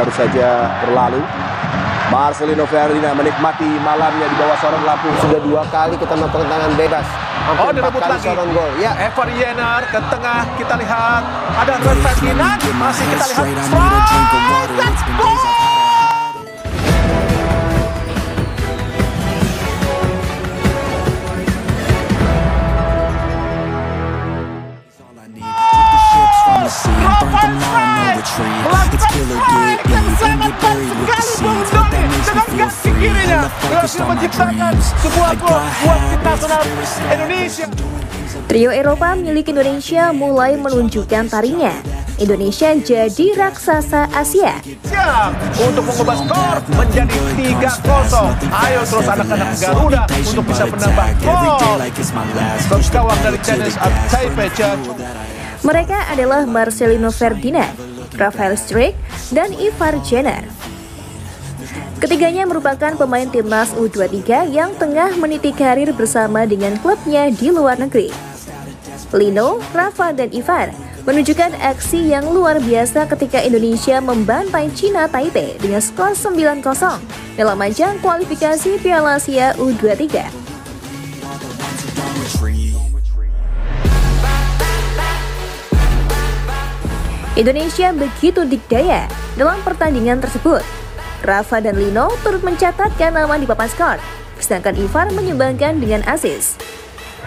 baru saja berlalu. Marcelino Ferdinand menikmati malamnya di bawah sorong lampu. Sudah dua kali kita melakukan tangan bebas. Hampir Oh direbut kali lagi. sorong gol. Ya, Ever Yener ke tengah kita lihat ada Ren Ferdinand masih kita lihat need dreams. sebuah gol buat tim nasional. Indonesia. Trio Eropa milik Indonesia mulai menunjukkan tarinya. Indonesia jadi raksasa Asia. Siap untuk mengubah skor menjadi 3-0. Ayo terus anak-anak Garuda untuk bisa menambah gol. Terus gawang dari tenis Taipei Church. Mereka adalah Marcelino Ferdinand, Rafael Struijk, dan Ivar Jenner. Ketiganya merupakan pemain timnas U23 yang tengah meniti karir bersama dengan klubnya di luar negeri. Lino, Rafa, dan Ivar menunjukkan aksi yang luar biasa ketika Indonesia membantai Cina Taipei dengan skor 9-0 dalam ajang kualifikasi Piala Asia U23. Indonesia begitu dikdaya dalam pertandingan tersebut. Rafa dan Lino turut mencatatkan nama di papan skor, sedangkan Ivar menyumbangkan dengan asis.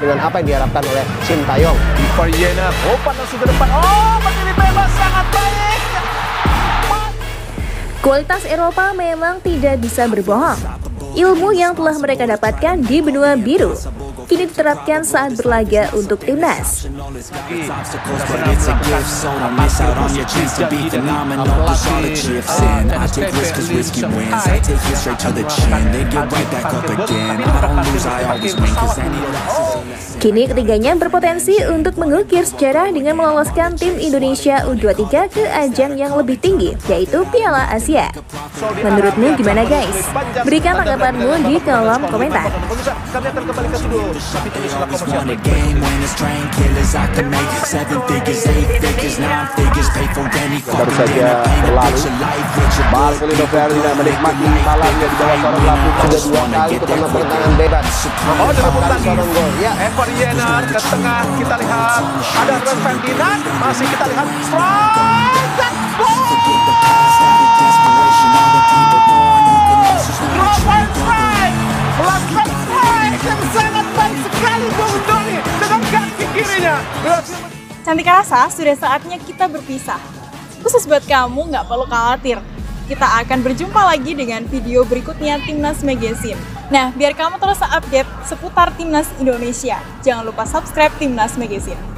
dengan apa yang diharapkan oleh Shin Taeyong. Ivar Yener, oh panas ke depan. Oh, berdiri bebas sangat baik. Kualitas Eropa memang tidak bisa berbohong. Ilmu yang telah mereka dapatkan di benua biru kini diterapkan saat berlaga untuk timnas. Kini ketiganya berpotensi untuk mengukir sejarah dengan meloloskan tim Indonesia U23 ke ajang yang lebih tinggi, yaitu Piala Asia. Menurutmu gimana guys? Berikan tanggapanmu di kolom komentar. Always komersial want a game when it's train killers. I can make seven figures, eight figures, nine figures. Pay for any fucking saja. Paint a picture life with your dua kali melakukan tangan bebas. Oh direbut lagi. Ya, Yener ke tengah kita lihat ada Ren Ferdinand masih kita lihat strike berhasil Cantik rasa, sudah saatnya kita berpisah. Khusus buat kamu, nggak perlu khawatir. Kita akan berjumpa lagi dengan video berikutnya Timnas Magazine. Nah, biar kamu terus update seputar Timnas Indonesia, jangan lupa subscribe Timnas Magazine.